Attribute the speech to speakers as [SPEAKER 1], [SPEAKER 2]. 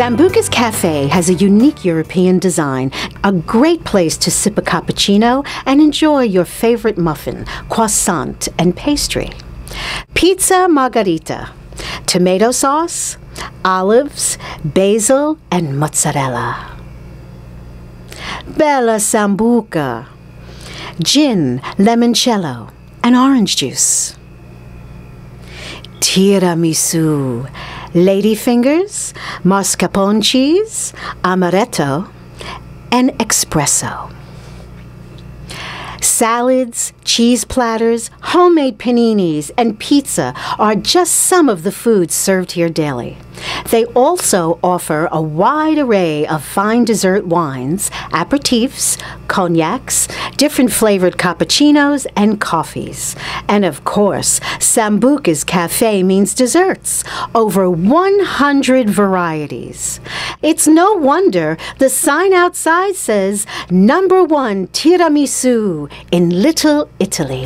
[SPEAKER 1] Sambuca's Cafe has a unique European design, a great place to sip a cappuccino and enjoy your favorite muffin, croissant, and pastry. Pizza Margherita, tomato sauce, olives, basil, and mozzarella. Bella Sambuca, gin, limoncello, and orange juice. Tiramisu, ladyfingers, mascarpone cheese, amaretto, and espresso. Salads, cheese platters, homemade paninis, and pizza are just some of the foods served here daily. They also offer a wide array of fine dessert wines, aperitifs, cognacs, different flavored cappuccinos, and coffees. And of course, Sambuca's Cafe means desserts, over 100 varieties. It's no wonder the sign outside says number one tiramisu in Little Italy.